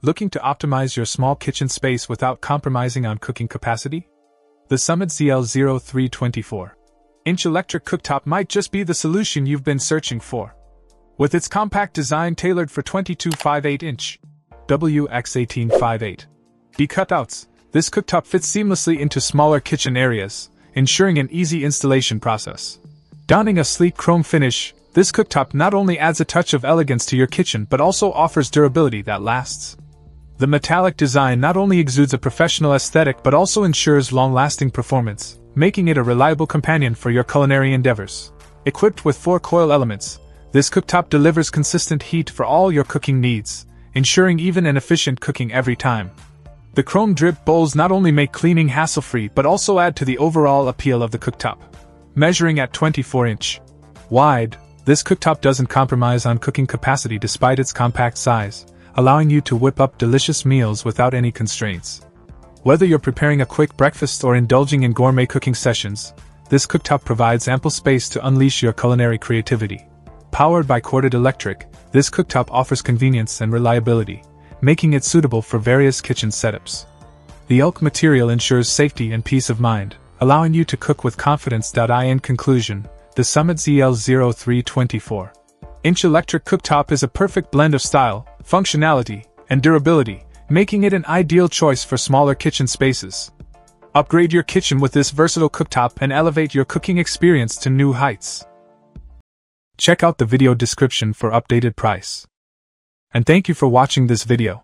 Looking to optimize your small kitchen space without compromising on cooking capacity? The Summit ZEL03 24 inch electric cooktop might just be the solution you've been searching for. With its compact design tailored for 22.58 inch WX1858 B cutouts, this cooktop fits seamlessly into smaller kitchen areas, ensuring an easy installation process. Donning a sleek chrome finish, this cooktop not only adds a touch of elegance to your kitchen but also offers durability that lasts. The metallic design not only exudes a professional aesthetic but also ensures long lasting performance, making it a reliable companion for your culinary endeavors. Equipped with four coil elements, this cooktop delivers consistent heat for all your cooking needs, ensuring even and efficient cooking every time. The chrome drip bowls not only make cleaning hassle free but also add to the overall appeal of the cooktop. Measuring at 24 inch wide, this cooktop doesn't compromise on cooking capacity despite its compact size, allowing you to whip up delicious meals without any constraints. Whether you're preparing a quick breakfast or indulging in gourmet cooking sessions, this cooktop provides ample space to unleash your culinary creativity. Powered by corded electric, this cooktop offers convenience and reliability, making it suitable for various kitchen setups. The elk material ensures safety and peace of mind, allowing you to cook with confidence. In conclusion, the Summit ZEL03 24 inch electric cooktop is a perfect blend of style, functionality, and durability, making it an ideal choice for smaller kitchen spaces. Upgrade your kitchen with this versatile cooktop and elevate your cooking experience to new heights. Check out the video description for updated price. And thank you for watching this video.